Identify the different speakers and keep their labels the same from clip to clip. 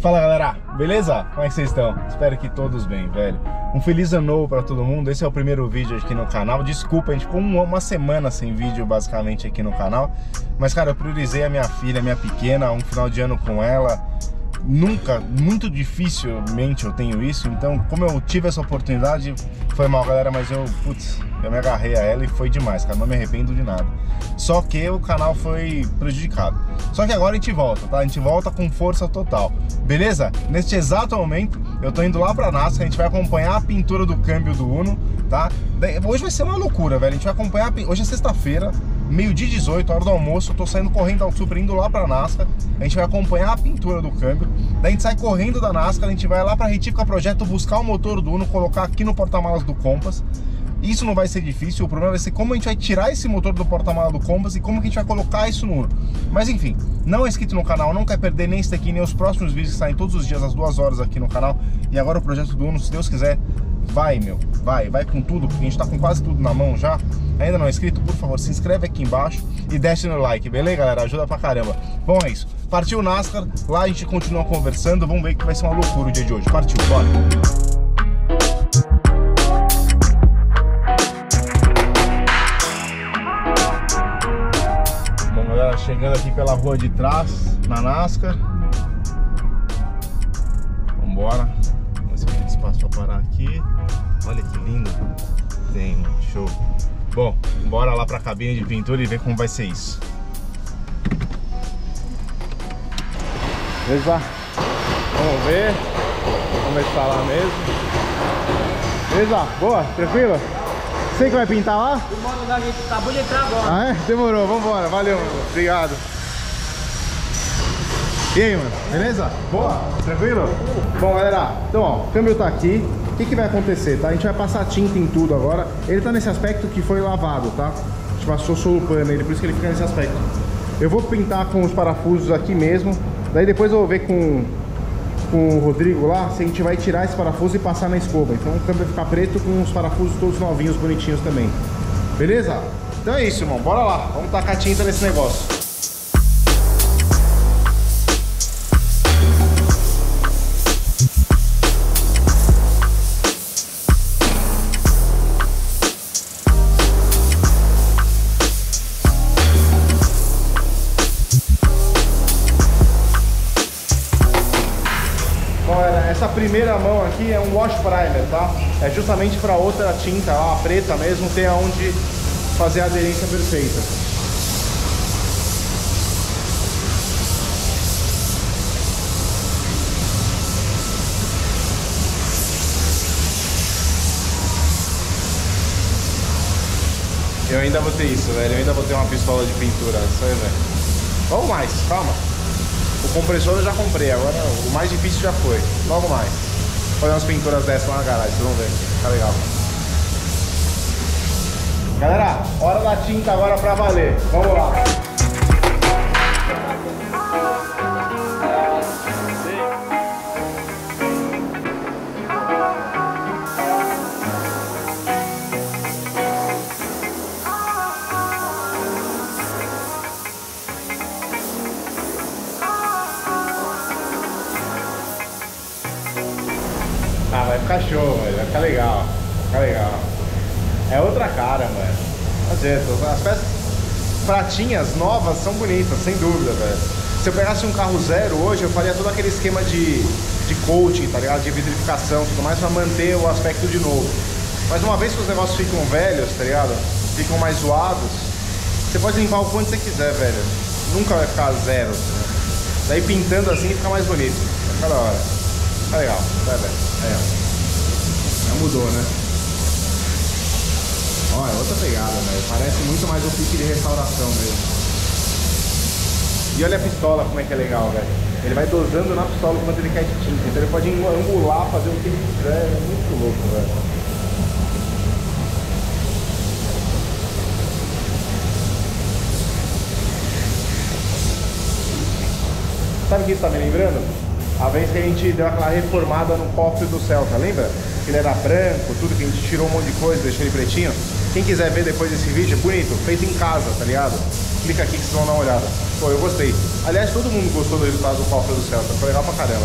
Speaker 1: Fala galera, beleza? Como é que vocês estão? Espero que todos bem, velho. Um feliz ano novo pra todo mundo. Esse é o primeiro vídeo aqui no canal. Desculpa, a gente ficou uma semana sem vídeo basicamente aqui no canal. Mas cara, eu priorizei a minha filha, a minha pequena, um final de ano com ela nunca, muito dificilmente eu tenho isso, então como eu tive essa oportunidade, foi mal galera, mas eu, putz, eu me agarrei a ela e foi demais, cara, não me arrependo de nada. Só que o canal foi prejudicado. Só que agora a gente volta, tá? A gente volta com força total, beleza? Neste exato momento, eu tô indo lá pra NASCAR, a gente vai acompanhar a pintura do câmbio do Uno, tá? Hoje vai ser uma loucura, velho, a gente vai acompanhar, hoje é sexta-feira, meio-dia 18, hora do almoço, eu tô saindo correndo ao super, indo lá pra NASCAR, a gente vai acompanhar a pintura do câmbio, daí a gente sai correndo da NASCAR, a gente vai lá pra Retífica Projeto buscar o motor do Uno, colocar aqui no porta-malas do Compass, isso não vai ser difícil, o problema vai ser como a gente vai tirar esse motor do porta-malas do Compass e como que a gente vai colocar isso no Uno. Mas enfim, não é inscrito no canal, não quer perder nem esse aqui, nem os próximos vídeos que saem todos os dias às duas horas aqui no canal. E agora o projeto do Uno, se Deus quiser, vai meu, vai, vai com tudo, porque a gente tá com quase tudo na mão já. Ainda não é inscrito, por favor, se inscreve aqui embaixo e deixa no like, beleza galera? Ajuda pra caramba. Bom, é isso. Partiu o NASCAR, lá a gente continua conversando, vamos ver que vai ser uma loucura o dia de hoje. Partiu, bora! Bom galera, chegando aqui pela rua de trás, na NASCAR. Vambora parar aqui. Olha que lindo. Tem, show. Bom, bora lá para a cabine de pintura e ver como vai ser isso. Beleza? Vamos ver. Vamos ver se tá lá mesmo. Beleza? Boa? Tranquilo? Você que vai pintar lá?
Speaker 2: O modo da gente acabou de entrar agora.
Speaker 1: Ah é? Demorou, vambora. Valeu, mano. Obrigado. E aí, mano? Beleza? Boa? Tranquilo? Bom, galera, então, ó, o câmbio tá aqui. O que, que vai acontecer, tá? A gente vai passar tinta em tudo agora. Ele tá nesse aspecto que foi lavado, tá? A gente passou solupando ele, por isso que ele fica nesse aspecto. Eu vou pintar com os parafusos aqui mesmo. Daí depois eu vou ver com, com o Rodrigo lá se a gente vai tirar esse parafuso e passar na escova. Então o câmbio vai ficar preto com os parafusos todos novinhos, bonitinhos também. Beleza? Então é isso, irmão. Bora lá. Vamos tacar tinta nesse negócio. Primeira mão aqui é um wash primer, tá? É justamente para outra tinta, a preta mesmo, ter aonde fazer a aderência perfeita. Eu ainda vou ter isso, velho. Eu ainda vou ter uma pistola de pintura. Só ver. Vamos mais, calma. O compressor eu já comprei, agora o mais difícil já foi. Logo mais. Vou fazer umas pinturas dessas lá na garagem, vocês vão ver. Tá legal. Galera, hora da tinta agora pra valer. Vamos lá. Show, mano. Vai ficar legal. Vai ficar legal. É outra cara, mano. Não. As peças pratinhas novas são bonitas, sem dúvida, velho. Se eu pegasse um carro zero hoje, eu faria todo aquele esquema de, de coating, tá ligado? De vitrificação, tudo mais, pra manter o aspecto de novo. Mas uma vez que os negócios ficam velhos, tá ligado? Ficam mais zoados, você pode limpar o quanto você quiser, velho. Nunca vai ficar zero. Né? Daí pintando assim fica mais bonito. Vai da hora. Tá legal, tá velho. É. Já mudou, né? Ó, é outra pegada, velho. Parece muito mais um pique de restauração mesmo. E olha a pistola como é que é legal, velho. Ele vai dosando na pistola quanto ele quer de tinta. Então ele pode angular, fazer o que ele quiser. É muito louco, velho. Sabe o que isso tá me lembrando? A vez que a gente deu aquela reformada no cofre do Celta, lembra? Ele era branco, tudo, que a gente tirou um monte de coisa, deixou ele pretinho. Quem quiser ver depois desse vídeo, é bonito, feito em casa, tá ligado? Clica aqui que vocês vão dar uma olhada. Pô, eu gostei. Aliás, todo mundo gostou do resultado do cofre do Celta, foi legal pra caramba.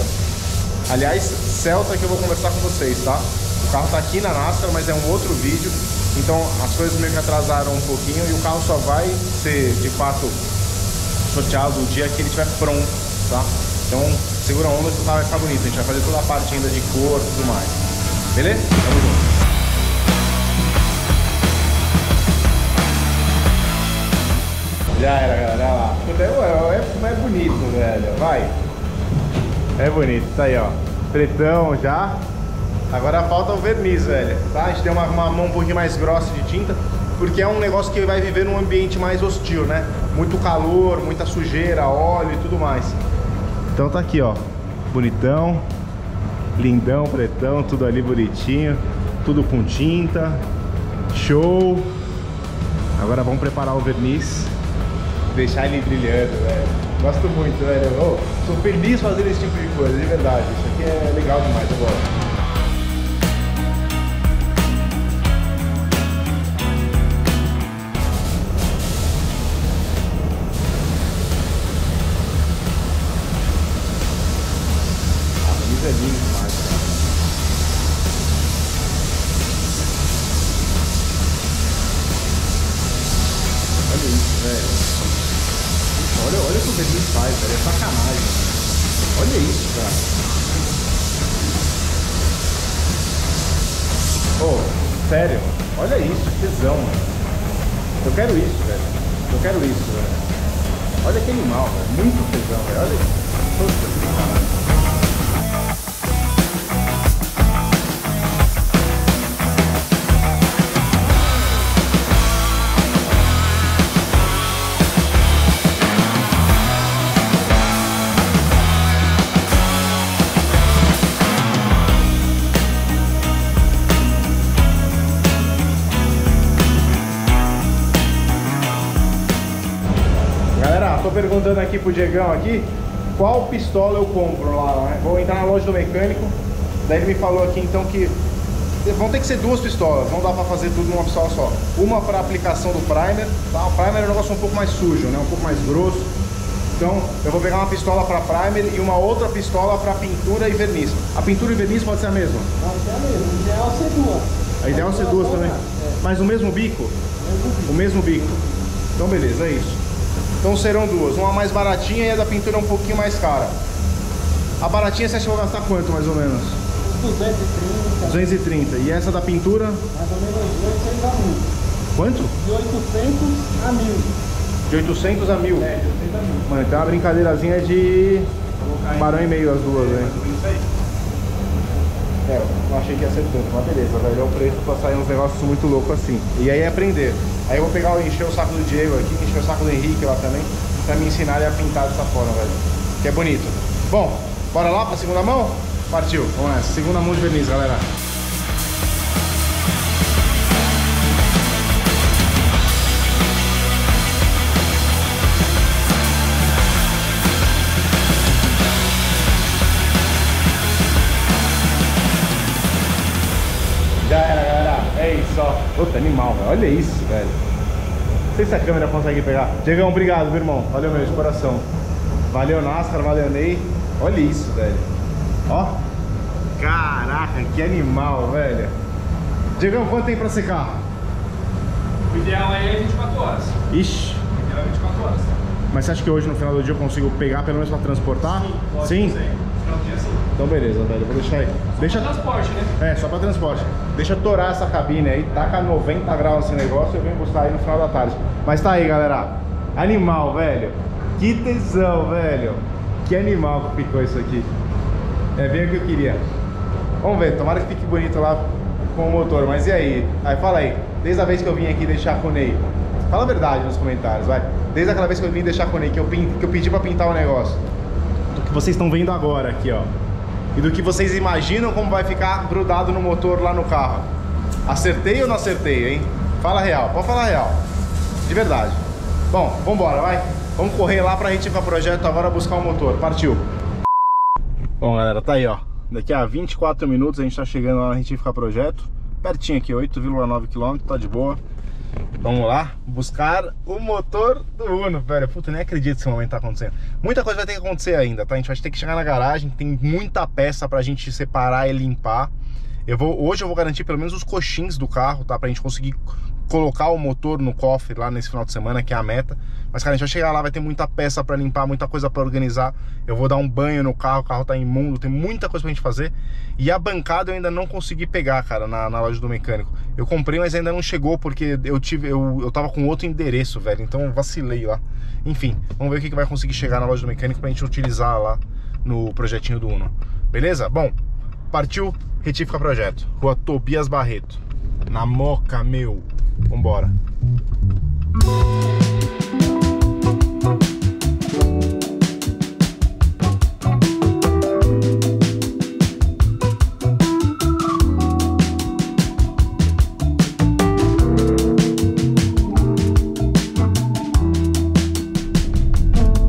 Speaker 1: Aliás, Celta que eu vou conversar com vocês, tá? O carro tá aqui na NASCAR, mas é um outro vídeo. Então as coisas meio que atrasaram um pouquinho e o carro só vai ser de fato sorteado o dia que ele estiver pronto, tá? Então segura a onda que o carro vai ficar bonito. A gente vai fazer toda a parte ainda de cor e tudo mais. Beleza? Tamo junto. Já era, galera. Olha lá. É, é, é bonito, velho. Vai. É bonito. Tá aí, ó. Pretão já. Agora falta o verniz, velho. Tá? A gente tem uma, uma mão um pouquinho mais grossa de tinta. Porque é um negócio que vai viver num ambiente mais hostil, né? Muito calor, muita sujeira, óleo e tudo mais. Então tá aqui, ó. Bonitão. Lindão, pretão, tudo ali bonitinho. Tudo com tinta. Show. Agora vamos preparar o verniz deixar ele brilhando, velho. Gosto muito, velho. Sou feliz fazendo esse tipo de coisa, de verdade. Isso aqui é legal demais, eu gosto. Velho. Olha, olha o que o Berlim faz, velho. É sacanagem. Olha isso, cara. Oh, sério. Olha isso, que tesão, mano. Eu quero isso, velho. Eu quero isso, velho. Olha que animal, velho. Muito tesão, velho. Olha isso. Poxa, que aqui pro Diegão aqui qual pistola eu compro lá, né? Vou entrar na loja do mecânico, daí ele me falou aqui então que vão ter que ser duas pistolas, não dá pra fazer tudo numa pistola só. Uma para aplicação do primer, tá? O primer é um negócio um pouco mais sujo, né? Um pouco mais grosso. Então eu vou pegar uma pistola para primer e uma outra pistola para pintura e verniz. A pintura e verniz pode ser a mesma?
Speaker 2: Pode ser a mesma, o ideal é ser duas.
Speaker 1: A ideal é ser duas também? É. Mas o mesmo bico? O mesmo bico. Então beleza, é isso. Então serão duas, uma mais baratinha e a da pintura um pouquinho mais cara. A baratinha você acha que vou gastar quanto mais ou menos?
Speaker 2: 230.
Speaker 1: 230. E essa da pintura?
Speaker 2: Mais ou menos de 800 a 1000.
Speaker 1: Quanto?
Speaker 2: De 800 a 1000.
Speaker 1: De 800 a 1000?
Speaker 2: É, de 800 a 1000.
Speaker 1: Mano, então é uma brincadeirazinha de barão e meio as duas, né? É, não achei que ia ser tanto, mas beleza, velho. É o preço pra sair uns negócios muito loucos assim. E aí é aprender. Aí eu vou pegar, encher o saco do Diego aqui, encher o saco do Henrique lá também, pra me ensinar a pintar dessa forma, velho. Que é bonito. Bom, bora lá pra segunda mão? Partiu, vamos nessa. Segunda mão de verniz, galera. Puta, animal, velho. Olha isso, velho. Não sei se a câmera consegue pegar. Diegão, obrigado, meu irmão. Valeu mesmo, de coração. Valeu, NASCAR, valeu, Ney. Olha isso, velho. Ó. Caraca, que animal, velho. Diegão, quanto tem pra secar?
Speaker 3: O ideal é 24 horas.
Speaker 1: Ixi.
Speaker 3: O ideal é 24 horas.
Speaker 1: Mas você acha que hoje, no final do dia, eu consigo pegar pelo menos pra transportar?
Speaker 3: Sim, pode
Speaker 1: Sim?
Speaker 3: No final do dia, sim.
Speaker 1: Então beleza, velho. Vou deixar aí.
Speaker 3: Só
Speaker 1: Deixa...
Speaker 3: pra transporte, né?
Speaker 1: É, só pra transporte. Deixa torar essa cabine aí, taca 90 graus esse negócio e eu venho buscar aí no final da tarde. Mas tá aí, galera. Animal, velho. Que tesão, velho. Que animal que ficou isso aqui. É bem o que eu queria. Vamos ver, tomara que fique bonito lá com o motor. Mas e aí? Aí fala aí. Desde a vez que eu vim aqui deixar com o Ney. Fala a verdade nos comentários, vai. Desde aquela vez que eu vim deixar com o Ney, que eu, que eu pedi pra pintar o negócio. Do que vocês estão vendo agora aqui, ó e do que vocês imaginam como vai ficar grudado no motor lá no carro. Acertei ou não acertei, hein? Fala real, pode falar real. De verdade. Bom, vambora, vai. Vamos correr lá pra gente ir pra projeto agora buscar o motor. Partiu. Bom, galera, tá aí, ó. Daqui a 24 minutos a gente tá chegando lá na Retificar Projeto. Pertinho aqui, 8,9 km, tá de boa. Vamos lá buscar o motor do Uno, velho. Puta, nem acredito que esse momento tá acontecendo. Muita coisa vai ter que acontecer ainda, tá? A gente vai ter que chegar na garagem, tem muita peça pra gente separar e limpar. Eu vou, hoje eu vou garantir pelo menos os coxins do carro, tá? Pra gente conseguir colocar o motor no cofre lá nesse final de semana, que é a meta. Mas, cara, a gente vai chegar lá, vai ter muita peça pra limpar, muita coisa pra organizar. Eu vou dar um banho no carro, o carro tá imundo, tem muita coisa pra gente fazer. E a bancada eu ainda não consegui pegar, cara, na, na loja do mecânico. Eu comprei, mas ainda não chegou, porque eu tive eu, eu tava com outro endereço, velho. Então vacilei lá. Enfim, vamos ver o que, que vai conseguir chegar na loja do mecânico pra gente utilizar lá no projetinho do Uno. Beleza? Bom, partiu Retífica Projeto. Rua Tobias Barreto. Na Moca, meu. Vambora.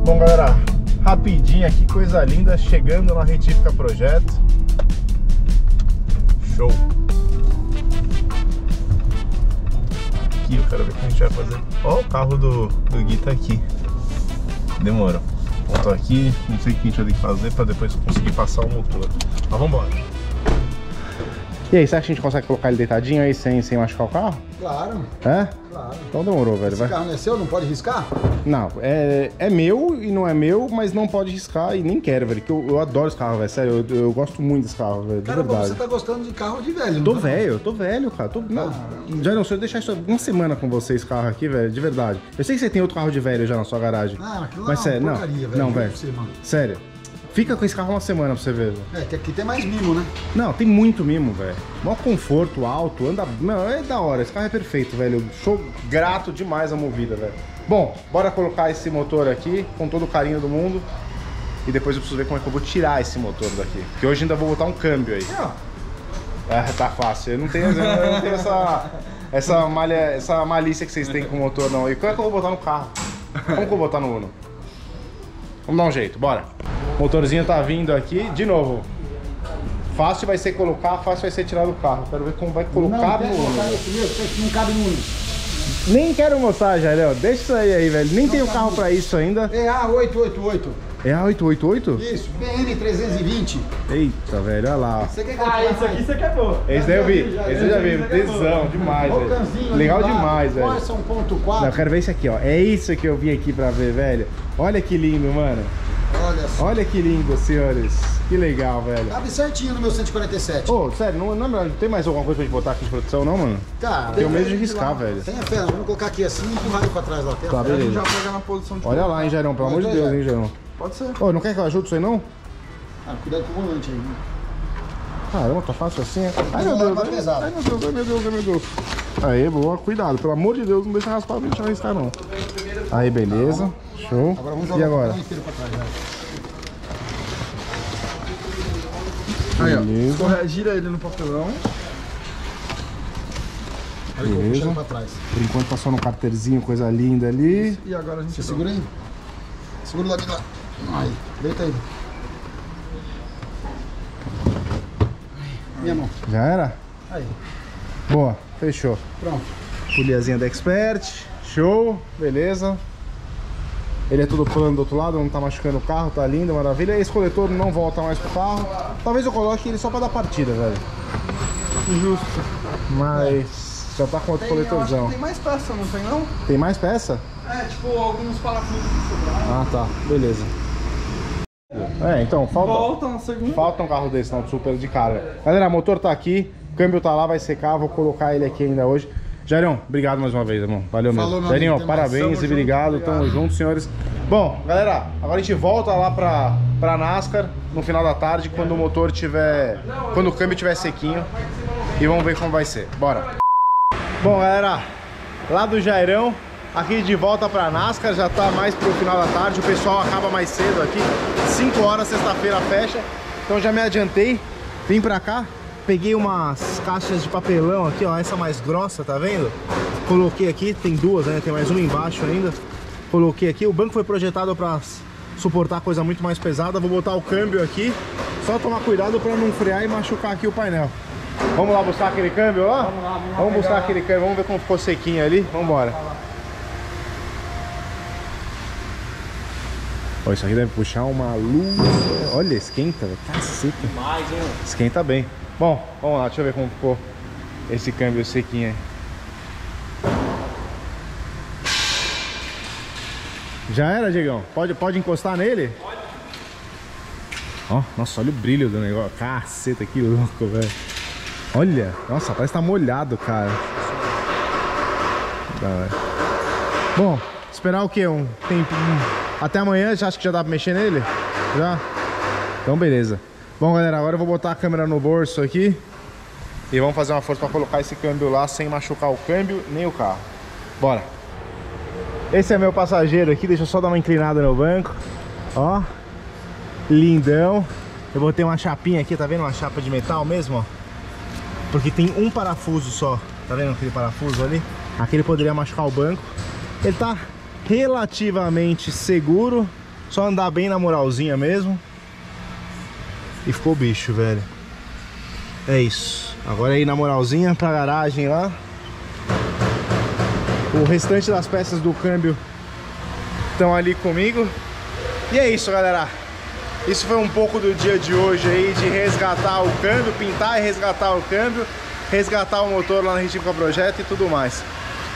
Speaker 1: Bom, galera, rapidinho aqui, coisa linda, chegando na Retífica Projeto. Show! Aqui, eu quero ver o que a gente vai fazer. Ó, o carro do, do Gui tá aqui. Demorou. Voltou aqui, não sei o que a gente vai ter que fazer pra depois conseguir passar o motor. Mas vambora. E aí, será que a gente consegue colocar ele deitadinho aí sem, sem machucar o carro?
Speaker 4: Claro,
Speaker 1: É?
Speaker 4: claro.
Speaker 1: Então demorou, velho.
Speaker 4: Esse
Speaker 1: Vai.
Speaker 4: carro não é seu, não pode riscar?
Speaker 1: Não, é, é meu e não é meu, mas não pode riscar e nem quero, velho. Que eu, eu adoro esse carro, velho. Sério, eu, eu gosto muito desse carro, velho. De
Speaker 4: Caramba,
Speaker 1: verdade.
Speaker 4: você tá gostando de carro de velho,
Speaker 1: Tô
Speaker 4: não tá?
Speaker 1: velho, tô velho, cara. Tô... Não, já não, se eu deixar isso uma semana com você, esse carro aqui, velho, de verdade. Eu sei que você tem outro carro de velho já na sua garagem.
Speaker 4: Ah, aquilo lá
Speaker 1: mas
Speaker 4: é uma
Speaker 1: sério, não.
Speaker 4: porcaria, velho.
Speaker 1: Não, velho. Sério. Fica com esse carro uma semana pra você ver. velho.
Speaker 4: É, que aqui tem mais mimo, né?
Speaker 1: Não, tem muito mimo, velho. Mó conforto, alto, anda. Não, é da hora. Esse carro é perfeito, velho. Eu sou grato demais à movida, velho. Bom, bora colocar esse motor aqui com todo o carinho do mundo. E depois eu preciso ver como é que eu vou tirar esse motor daqui. Porque hoje ainda vou botar um câmbio aí.
Speaker 4: ó.
Speaker 1: É, tá fácil. Eu não tenho, eu não tenho essa, essa, malha, essa malícia que vocês têm com o motor, não. E como é que eu vou botar no carro? Como que eu vou botar no Uno? Vamos dar um jeito, bora. O motorzinho tá vindo aqui, de novo. Fácil vai ser colocar, fácil vai ser tirar do carro. Quero ver como vai colocar
Speaker 4: não,
Speaker 1: no Uno.
Speaker 4: esse não cabe no Uno.
Speaker 1: Nem quero mostrar, Jairel. Deixa isso aí, aí, velho. Nem tenho carro pra isso ainda.
Speaker 4: É A888.
Speaker 1: É a 888?
Speaker 4: Isso, BN 320.
Speaker 1: Eita, velho, olha lá.
Speaker 4: Você quer que
Speaker 2: Ah,
Speaker 4: eu
Speaker 2: isso aqui você quebrou.
Speaker 1: Esse daí eu vi, esse eu já vi.
Speaker 2: Esse é.
Speaker 1: Tesão, demais, velho. Legal
Speaker 4: ali do lado,
Speaker 1: demais, velho.
Speaker 4: Corsa
Speaker 1: Não, eu
Speaker 4: 1.4.
Speaker 1: quero ver esse aqui, ó. É isso que eu vim aqui pra ver, velho. Olha que lindo, mano.
Speaker 4: Olha só.
Speaker 1: Olha que lindo, senhores. Que legal, velho.
Speaker 4: Cabe certinho no meu 147.
Speaker 1: Ô, sério, não, não, não tem mais alguma coisa pra gente botar aqui de produção, não, mano?
Speaker 4: Cara,
Speaker 1: Tenho medo de riscar, velho.
Speaker 4: Tenha fé, vamos colocar aqui assim e empurrar ele pra trás lá.
Speaker 1: Tá, beleza.
Speaker 2: pega na posição de
Speaker 1: Olha lá, hein, Jairão, pelo amor de Deus, hein, Jairão.
Speaker 2: Pode ser.
Speaker 1: Ô, não quer que eu ajude isso aí, não?
Speaker 4: Ah, cuidado com o volante aí. né?
Speaker 1: Caramba, tá fácil assim? é? Ai,
Speaker 4: Não,
Speaker 1: meu Deus, ai,
Speaker 4: pesado.
Speaker 1: ai, meu Deus, ai, meu Deus, ai, meu Deus. Aí, boa, cuidado, pelo amor de Deus, não deixa raspar, não deixa arriscar, não. Aí, beleza, show.
Speaker 4: Agora vamos
Speaker 1: E
Speaker 4: jogar o
Speaker 1: agora?
Speaker 4: né?
Speaker 2: Aí, ó. Corre- Gira ele no papelão.
Speaker 4: Puxar
Speaker 1: Beleza.
Speaker 4: ele pra trás.
Speaker 1: Por enquanto tá só no carterzinho, coisa linda ali.
Speaker 2: E agora a gente
Speaker 4: Você segura aí. Segura lá de lá. Aí, deita aí. Minha mão.
Speaker 1: Já era?
Speaker 4: Aí,
Speaker 1: Boa, fechou.
Speaker 4: pronto.
Speaker 1: Poliazinha da Expert, show, beleza. Ele é tudo plano do outro lado, não tá machucando o carro, tá lindo, maravilha. Esse coletor não volta mais pro carro. Talvez eu coloque ele só pra dar partida, velho.
Speaker 2: Justo.
Speaker 1: Mas já tá com outro
Speaker 2: Tem,
Speaker 1: coletorzão.
Speaker 2: tem mais peça, não tem não?
Speaker 1: Tem mais peça?
Speaker 2: É, tipo, alguns parafusos que sobraram.
Speaker 1: Ah, tá, beleza. É, então, falta,
Speaker 2: Volta na segunda.
Speaker 1: falta um carro desse, não, de super de cara. Galera, motor tá aqui, câmbio tá lá, vai secar, vou colocar ele aqui ainda hoje. Jairão, obrigado mais uma vez, irmão. Valeu
Speaker 4: Falou,
Speaker 1: mesmo. Jairinho,
Speaker 4: mais.
Speaker 1: parabéns e
Speaker 2: junto,
Speaker 1: obrigado.
Speaker 2: obrigado.
Speaker 1: Tamo junto, senhores. Bom, galera, agora a gente volta lá pra, pra NASCAR no final da tarde, quando o motor tiver. Quando o câmbio tiver sequinho. E vamos ver como vai ser. Bora. Bom, galera, lá do Jairão, aqui de volta pra NASCAR, já tá mais pro final da tarde, o pessoal acaba mais cedo aqui, 5 horas, sexta-feira fecha, então já me adiantei, vim pra cá, peguei umas caixas de papelão aqui, ó, essa mais grossa, tá vendo? Coloquei aqui, tem duas, né, tem mais uma embaixo ainda, coloquei aqui, o banco foi projetado pra suportar coisa muito mais pesada, vou botar o câmbio aqui, só tomar cuidado pra não frear e machucar aqui o painel. Vamos lá buscar aquele câmbio lá?
Speaker 2: Vamos lá, vamos lá
Speaker 1: Vamos buscar
Speaker 2: pegar
Speaker 1: aquele câmbio, vamos ver como ficou sequinho ali. Vamos embora. Ó, isso aqui deve puxar uma luz. Olha, esquenta. Caceta.
Speaker 2: Mais, hein?
Speaker 1: Esquenta bem. Bom, vamos lá, deixa eu ver como ficou esse câmbio sequinho aí. Já era, Diegão? Pode, pode encostar nele? Pode. Ó, nossa, olha o brilho do negócio. Caceta, que louco, velho. Olha, nossa, parece que tá molhado, cara. Da hora. Bom, esperar o quê? Um tempo. Até amanhã, já acho que já dá pra mexer nele? Já? Então, beleza. Bom, galera, agora eu vou botar a câmera no bolso aqui. E vamos fazer uma força pra colocar esse câmbio lá sem machucar o câmbio nem o carro. Bora. Esse é meu passageiro aqui, deixa eu só dar uma inclinada no banco. Ó. Lindão. Eu botei uma chapinha aqui, tá vendo? Uma chapa de metal mesmo, ó. Porque tem um parafuso só. Tá vendo aquele parafuso ali? Aquele poderia machucar o banco. Ele tá relativamente seguro. Só andar bem na moralzinha mesmo. E ficou bicho, velho. É isso. Agora é ir na moralzinha pra garagem lá. O restante das peças do câmbio estão ali comigo. E é isso, galera. Isso foi um pouco do dia de hoje aí, de resgatar o câmbio, pintar e resgatar o câmbio, resgatar o motor lá na Retífica Projeto e tudo mais.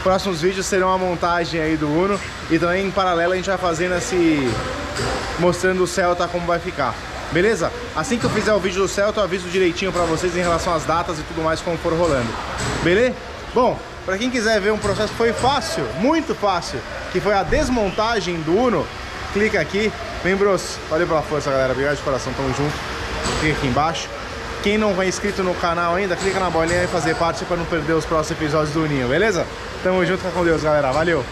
Speaker 1: Próximos vídeos serão a montagem aí do Uno e também em paralelo a gente vai fazendo esse... mostrando o Celta como vai ficar. Beleza? Assim que eu fizer o vídeo do Celta, eu aviso direitinho pra vocês em relação às datas e tudo mais como for rolando. Beleza? Bom, pra quem quiser ver um processo que foi fácil, muito fácil, que foi a desmontagem do Uno, clica aqui. Membros, valeu pela força, galera. Obrigado de coração, tamo junto. Clica aqui embaixo. Quem não é inscrito no canal ainda, clica na bolinha e fazer parte pra não perder os próximos episódios do Uninho, beleza? Tamo junto, fica com Deus, galera. Valeu!